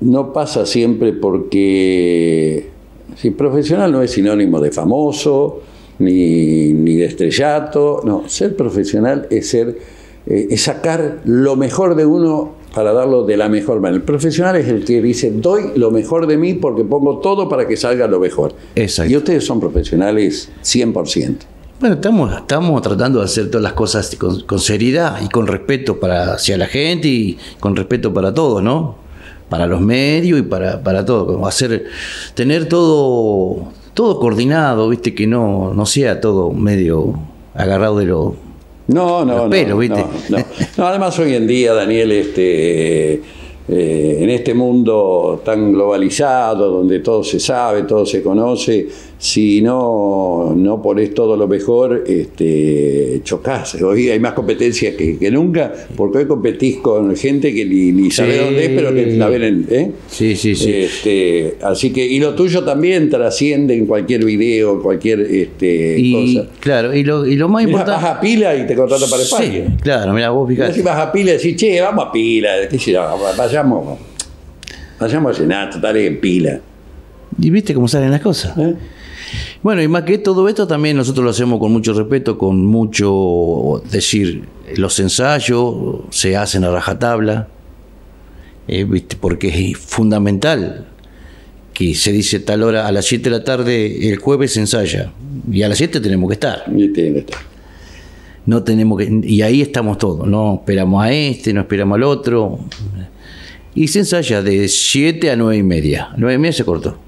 no pasa siempre porque si profesional no es sinónimo de famoso ni, ni de estrellato. No, ser profesional es ser eh, es sacar lo mejor de uno para darlo de la mejor manera. El profesional es el que dice doy lo mejor de mí porque pongo todo para que salga lo mejor. Exacto. Y ustedes son profesionales 100%. Bueno, estamos, estamos tratando de hacer todas las cosas con, con seriedad y con respeto para hacia la gente y con respeto para todos, ¿no? Para los medios y para, para todo. Como hacer, tener todo, todo coordinado, viste, que no, no sea todo medio agarrado de lo. No, no, Los no, pelos, ¿viste? no, no. No, además hoy en día, Daniel, este, eh, en este mundo tan globalizado, donde todo se sabe, todo se conoce, si no, no pones todo lo mejor, este, chocás. Hoy hay más competencia que, que nunca, porque hoy competís con gente que ni, ni sabe Sí. dónde es, pero que la ven en... ¿eh? Sí, sí, sí. Este, así que, y lo tuyo también trasciende en cualquier video, en cualquier este, y cosa. claro, y lo, y lo más importante. vas a pila y te contratan para España. Sí, claro, mira, vos fijate. si vas a pila y decís, che, vamos a pila, qué sé yo, vayamos, vayamos a cenar, total en pila. Y viste cómo salen las cosas. ¿eh? Bueno, y más que todo esto también nosotros lo hacemos con mucho respeto, con mucho decir, los ensayos se hacen a rajatabla, eh, ¿viste? porque es fundamental que se dice tal hora, a las 7 de la tarde el jueves se ensaya, y a las 7 tenemos que estar. Y tiene que estar. No tenemos que, y ahí estamos todos, no esperamos a este, no esperamos al otro. Y se ensaya de 7 a 9 y media. 9 y media se cortó.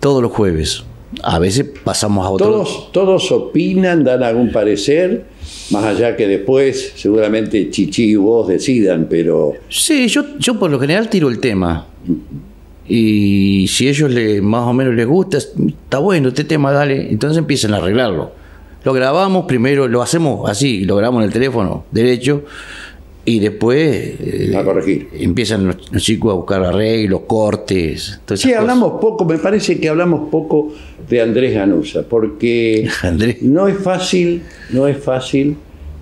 Todos los jueves. A veces pasamos a otro. Todos, todos opinan, dan algún parecer, más allá que después seguramente Chichi y vos decidan, pero Sí, yo, yo por lo general tiro el tema. Y si a ellos le, más o menos les gusta, está bueno este tema, dale. Entonces empiezan a arreglarlo. Lo grabamos primero, lo hacemos así, lo grabamos en el teléfono derecho. Y después eh, a corregir. empiezan los, los chicos a buscar arreglos, cortes. todas Sí, hablamos poco, me parece que hablamos poco de Andrés Ganusa, porque Andrés. no es fácil, no es fácil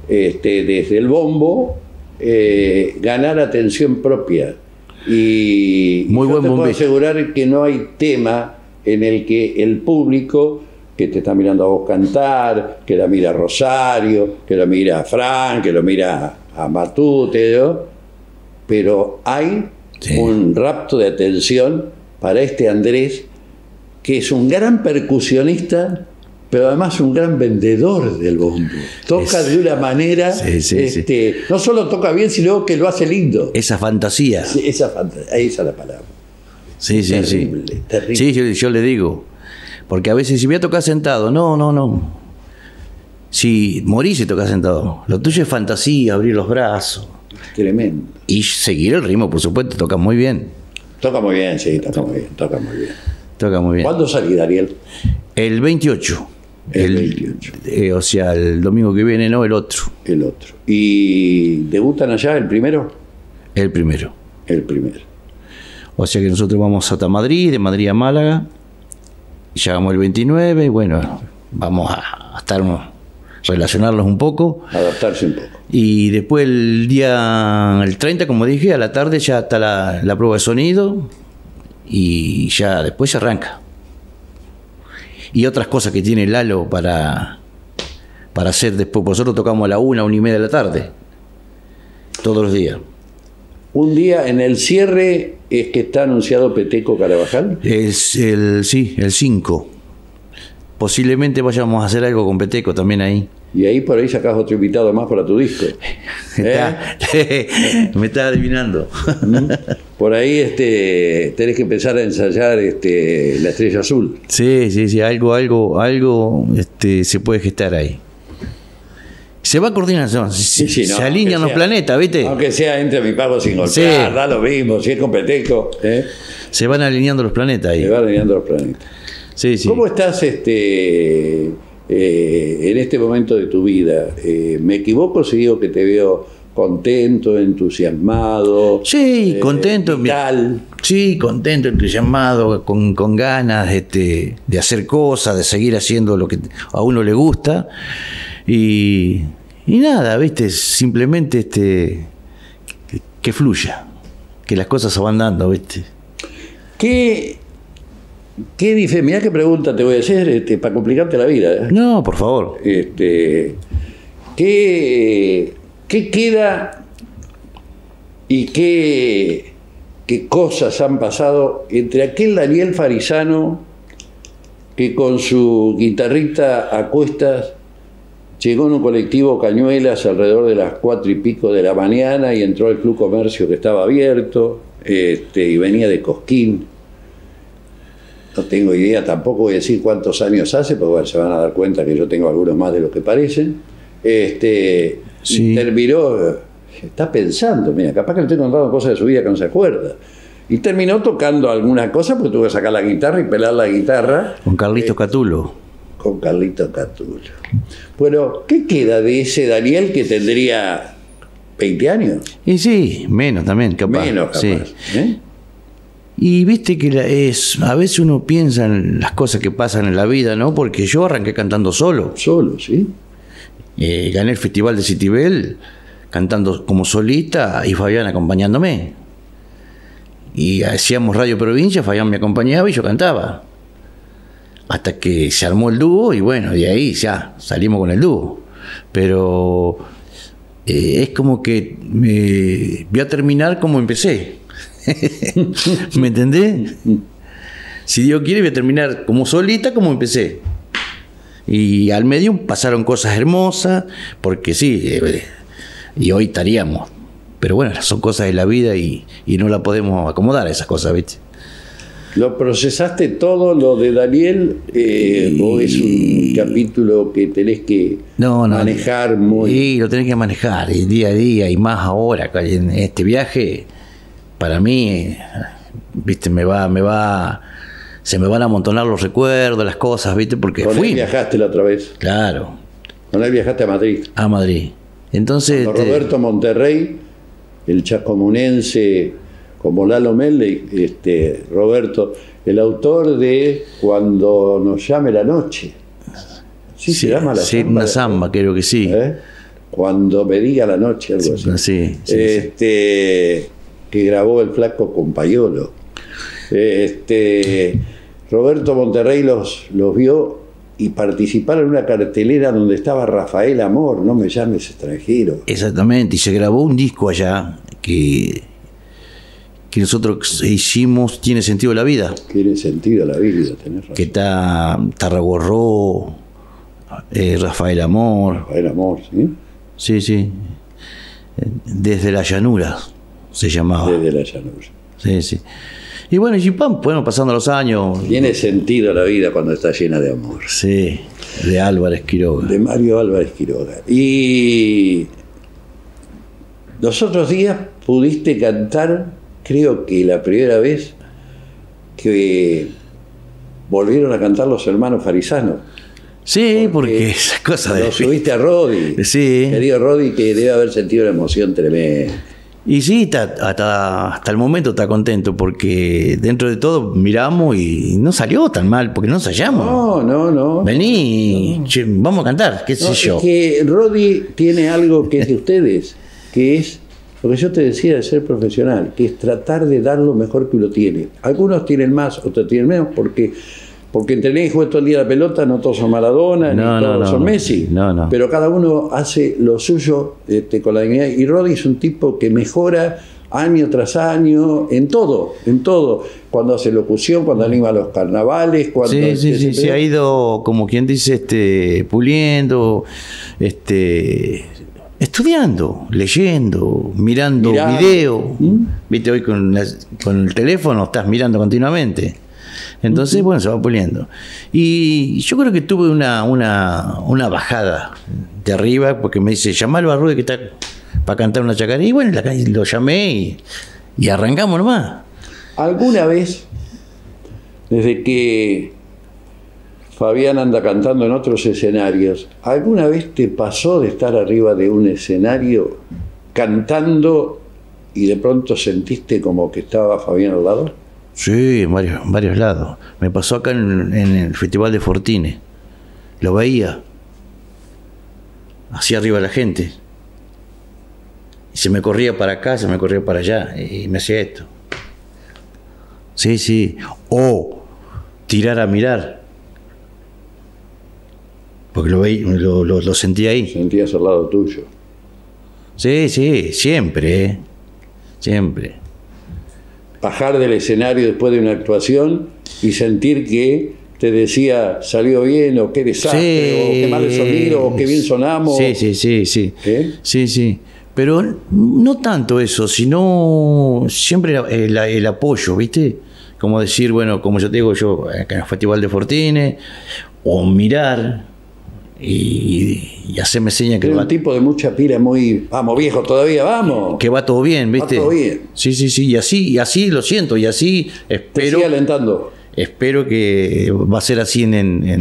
este, desde el bombo eh, ganar atención propia. Y Muy yo buen te puedo asegurar que no hay tema en el que el público que te está mirando a vos cantar, que la mira a Rosario, que lo mira a Frank, que lo mira a Matute, ¿no? pero hay Sí. un rapto de atención para este Andrés, que es un gran percusionista, pero además un gran vendedor del bombo. Toca Es- de una manera, Sí, sí, sí. este, no solo toca bien, sino que lo hace lindo. Esa fantasía. Sí, Esa, fant- esa es la palabra. Sí, sí, Terrible, sí. terrible. Sí, yo, yo le digo. Porque a veces si voy a tocar sentado, no, no, no. Si morís y tocas sentado. Lo tuyo es fantasía, abrir los brazos. Tremendo. Y seguir el ritmo, por supuesto, toca muy bien. Toca muy bien, sí, toca muy bien, toca muy bien. Toca muy bien. ¿Cuándo salí, Daniel? El 28. El 28. eh, o sea, el domingo que viene, no, el otro. El otro. ¿Y debutan allá el primero? El primero. El primero. O sea que nosotros vamos hasta Madrid, de Madrid a Málaga. Llegamos el 29 y bueno, vamos a, a estar relacionarlos un poco. Adaptarse un poco. Y después el día, el 30, como dije, a la tarde ya está la, la prueba de sonido y ya después se arranca. Y otras cosas que tiene Lalo para, para hacer después. Nosotros tocamos a la una, una y media de la tarde. Todos los días. Un día en el cierre es que está anunciado Peteco Carabajal. Es el, sí, el 5. Posiblemente vayamos a hacer algo con Peteco también ahí. Y ahí por ahí sacás otro invitado más para tu disco. Está- me está adivinando. Por ahí este, tenés que empezar a ensayar este, la estrella azul. Sí, sí, sí, algo, algo, algo este, se puede gestar ahí. Se va coordinando, se, Sí, sí, no, se alinean los sea- planetas, ¿viste? Aunque sea entre mi pago sin golpear, Sí. da lo mismo, si es con Peteco, ¿eh? Se van alineando los planetas ahí. se van alineando los planetas. Sí, sí. ¿Cómo estás este, eh, en este momento de tu vida? Eh, ¿Me equivoco si digo que te veo contento, entusiasmado? Sí, eh, contento. vital? Sí, contento, entusiasmado, con, con ganas este, de hacer cosas, de seguir haciendo lo que a uno le gusta. Y, y nada, ¿viste? Simplemente este, que, que fluya, que las cosas se van dando, ¿viste? ¿Qué, qué dice? Mirá qué pregunta te voy a hacer este, para complicarte la vida. ¿eh? No, por favor. Este, ¿qué, qué queda y qué, qué cosas han pasado entre aquel Daniel Farisano que con su guitarrita a cuestas llegó en un colectivo Cañuelas alrededor de las cuatro y pico de la mañana y entró al Club Comercio que estaba abierto este, y venía de Cosquín? No tengo idea, tampoco voy a decir cuántos años hace, porque bueno, se van a dar cuenta que yo tengo algunos más de lo que parecen. Este, Sí. terminó, está pensando, mira, capaz que le estoy contando cosas de su vida que no se acuerda. Y terminó tocando algunas cosas, porque tuvo que sacar la guitarra y pelar la guitarra Con Carlitos Catulo. Con Carlito Catulo. Bueno, ¿qué queda de ese Daniel que tendría 20 años? Y sí, menos también, capaz. Menos capaz. sí. ¿eh? Y viste que la- es, a veces uno piensa en las cosas que pasan en la vida, ¿no? Porque yo arranqué cantando solo. Solo, ¿sí? Eh, gané el festival de Citibel cantando como solista y Fabián acompañándome. Y hacíamos Radio Provincia, Fabián me acompañaba y yo cantaba. Hasta que se armó el dúo y bueno, de ahí ya salimos con el dúo. Pero eh, es como que me, voy a terminar como empecé. ¿Me entendés? Si Dios quiere, voy a terminar como solita como empecé. Y al medio pasaron cosas hermosas, porque sí, eh, y hoy estaríamos. Pero bueno, son cosas de la vida y, y no la podemos acomodar a esas cosas, ¿viste? ¿Lo procesaste todo lo de Daniel eh, o es un capítulo que tenés que No, no. manejar muy... Y lo tenés que manejar y día a día y más ahora en este viaje. Para mí, viste, me va, me va, se me van a amontonar los recuerdos, las cosas, viste, porque Con él fui. viajaste la otra vez. Claro, Con él viajaste a Madrid. a Madrid. Entonces, Con este, Roberto Monterrey, el chascomunense como Lalo Melley, este, Roberto, el autor de Cuando nos llame la noche. Sí, se llama la sí, samba, una samba, creo que sí. ¿eh? Cuando me diga la noche, algo así. Sí, sí, sí. este, que grabó el flaco con Payolo. Este, Roberto Monterrey los, los vio y participaron en una cartelera donde estaba Rafael Amor, no me llames extranjero. Exactamente, y se grabó un disco allá que, que nosotros hicimos Tiene sentido la vida, Tiene sentido la vida, tenés razón. que está Tarragorró, eh, Rafael Amor, Rafael Amor, ¿sí? sí, sí, desde la llanura se llamaba, Desde la llanura. sí, sí. Y bueno, y pam, bueno, pasando los años, Tiene sentido la vida cuando está llena de amor. sí, de Álvarez Quiroga. De Mario Álvarez Quiroga. Y los otros días pudiste cantar, creo que la primera vez que volvieron a cantar los hermanos Farisanos. Sí, porque esa cosa de... Lo subiste a Rodi. Sí. Querido Rodi, que debe haber sentido una emoción tremenda. Y sí, hasta, hasta el momento está contento porque dentro de todo miramos y no salió tan mal porque no ensayamos. No, no, no. Vení, che, vamos a cantar, qué sé No, es yo. que Rodi tiene algo que es de ustedes, que es lo que yo te decía de ser profesional, que es tratar de dar lo mejor que uno tiene. Algunos tienen más, otros tienen menos, porque porque y jugué todo el día la pelota, no todos son Maradona, No, ni todos no, son no. Messi. No, no. Pero cada uno hace lo suyo este, con la dignidad. Y Rodri es un tipo que mejora año tras año, en todo, en todo. Cuando hace locución, cuando anima los carnavales, cuando... Sí, sí, sí, se ha ido, como quien dice, este, puliendo, este, estudiando, leyendo, mirando, Mirando. video. ¿Mm? Viste, hoy con, las- con el teléfono estás mirando continuamente. Entonces, bueno, se va puliendo. Y yo creo que tuve una, una, una bajada de arriba, porque me dice, llamalo a Rudy que está para cantar una chacarera. Y bueno, la- lo llamé y, y arrancamos nomás. ¿Alguna vez, desde que Fabián anda cantando en otros escenarios, ¿alguna vez te pasó de estar arriba de un escenario cantando y de pronto sentiste como que estaba Fabián al lado? Sí, en varios, en varios lados. Me pasó acá en, en el Festival de Fortine. Lo veía. Hacia arriba la gente. Y se me corría para acá, se me corría para allá. Y me hacía esto. Sí, sí. O tirar a mirar. Porque lo, veí- lo, lo- lo sentí ahí. Sentías al lado tuyo. Sí, sí, siempre, ¿eh? Siempre. Bajar del escenario después de una actuación y sentir que te decía salió bien o qué desastre o qué mal el sonido o qué bien sonamos. Sí, sí, sí, sí. ¿Eh? Sí, sí. Pero no tanto eso, sino siempre el, el apoyo, ¿viste? Como decir, bueno, como yo te digo, yo acá en el Festival de Fortine, o mirar y, y hacerme señas que Era va, un tipo de mucha pila muy. Vamos, viejo, todavía vamos. que va todo bien, ¿viste? todo bien. Sí, sí, sí, y así, y así lo siento, y así Te espero, sigue alentando. espero que va a ser así en, en, en,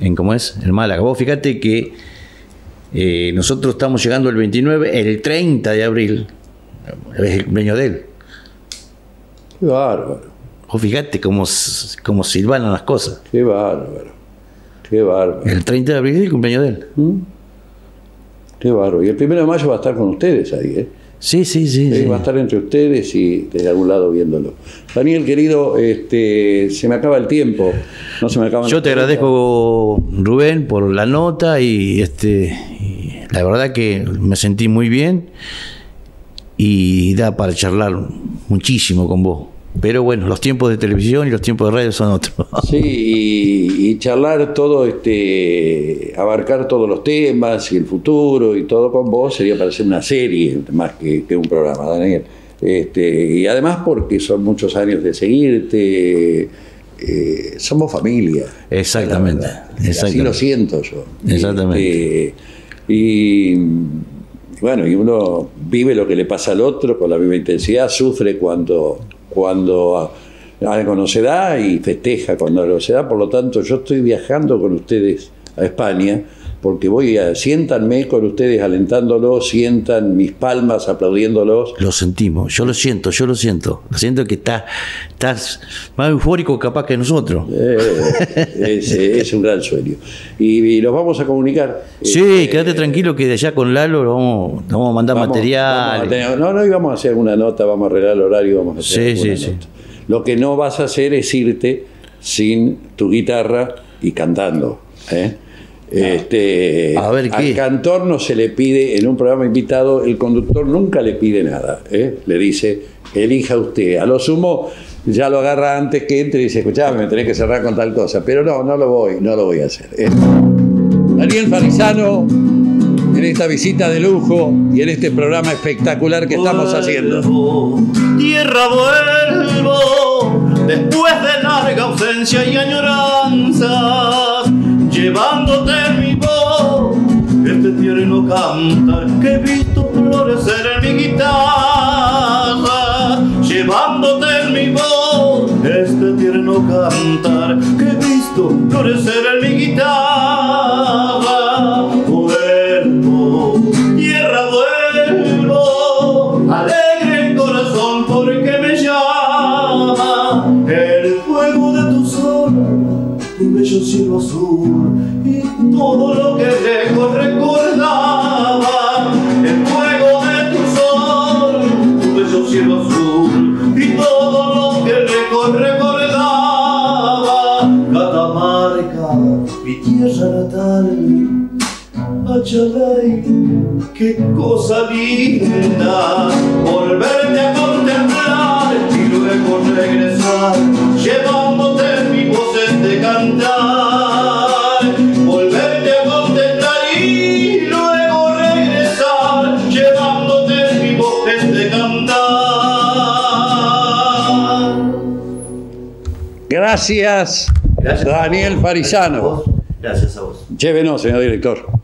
en ¿cómo es? En Málaga. Vos fíjate que eh, nosotros estamos llegando el 29, el 30 de abril, es el cumpleaños de él. Qué bárbaro, Vos fíjate cómo, cómo silbanan las cosas. qué bárbaro. Qué bárbaro. El 30 de abril es el cumpleaños de él. ¿Mm? Qué bárbaro. Y el primero de mayo va a estar con ustedes ahí, ¿eh? Sí, sí, sí. Sí. Va a estar entre ustedes y desde algún lado viéndolo. Daniel, querido, este, se me acaba el tiempo. No se me acaban Yo te agradezco, Rubén, por la nota y este y la verdad que me sentí muy bien y da para charlar muchísimo con vos. Pero bueno, los tiempos de televisión y los tiempos de radio son otros. Sí, y, y charlar todo, este, abarcar todos los temas y el futuro y todo con vos sería para hacer una serie más que, que un programa, Daniel. Este, y además porque son muchos años de seguirte, eh, somos familia. Exactamente. Y Así exactamente. lo siento yo. Exactamente. Este, y bueno, y uno vive lo que le pasa al otro con la misma intensidad, sufre cuando, cuando algo no se da y festeja cuando algo se da. Por lo tanto, yo estoy viajando con ustedes a España porque voy a, siéntanme con ustedes alentándolos, sientan mis palmas aplaudiéndolos. Lo sentimos, yo lo siento, yo lo siento. Siento que estás, estás más eufórico capaz que nosotros. Eh, es, es un gran sueño. Y, y los vamos a comunicar. Sí, Este, quédate tranquilo que de allá con Lalo lo vamos, vamos a mandar Vamos- material. vamos a tener- no, no, y vamos a hacer una nota, vamos a arreglar el horario, y vamos a hacer Sí, sí, sí. Lo que no vas a hacer es irte sin tu guitarra y cantando. ¿eh? Este, A ver, al cantor no se le pide, en un programa invitado, el conductor nunca le pide nada. ¿eh? Le dice, elija usted. A lo sumo, ya lo agarra antes que entre y dice, escuchame, me tenés que cerrar con tal cosa. Pero no, no lo voy, no lo voy a hacer. ¿eh? Daniel Farizano, en esta visita de lujo y en este programa espectacular que estamos haciendo. Tierra vuelvo, después de larga ausencia y añoranzas, llevándote en mi voz este tierno cantar que he visto florecer en mi guitarra, llevándote en mi voz este tierno cantar que he visto florecer en mi guitarra. Qué cosa linda, volverte a contemplar y luego regresar, llevándote mi voz de cantar. Volverte a contemplar y luego regresar, llevándote mi voz de cantar. Gracias, Gracias Daniel Farisano. Gracias a vos. Llévenos, señor director.